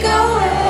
Go away.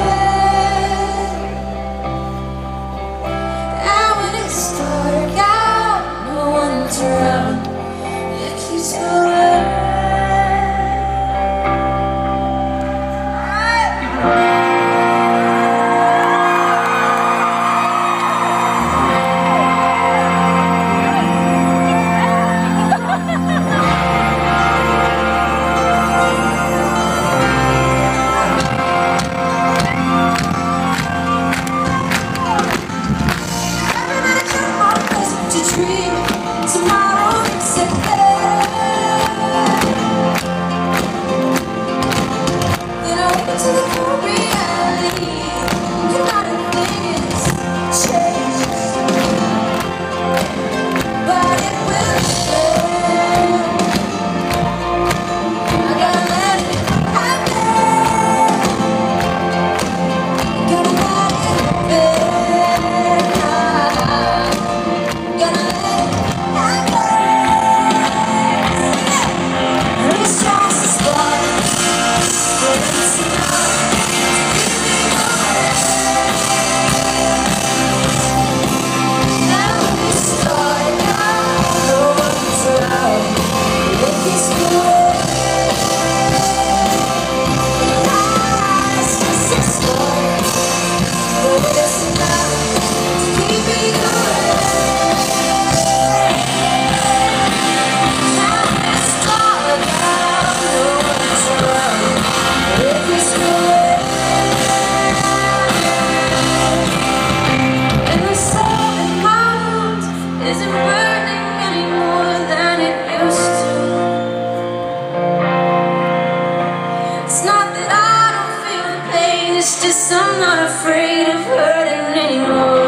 It's not that I don't feel the pain, it's just I'm not afraid of hurting anymore.